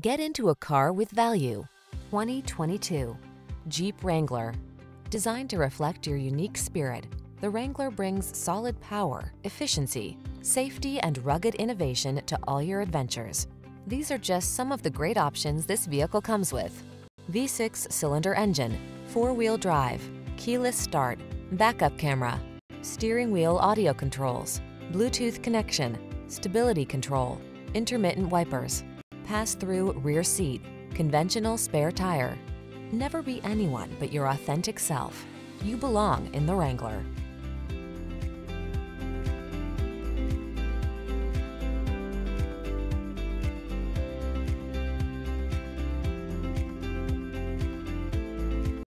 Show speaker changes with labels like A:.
A: Get into a car with value. 2022 Jeep Wrangler. Designed to reflect your unique spirit, the Wrangler brings solid power, efficiency, safety, and rugged innovation to all your adventures. These are just some of the great options this vehicle comes with. V6 cylinder engine, four-wheel drive, keyless start, backup camera, steering wheel audio controls, Bluetooth connection, stability control, intermittent wipers, pass-through rear seat, conventional spare tire. Never be anyone but your authentic self. You belong in the Wrangler.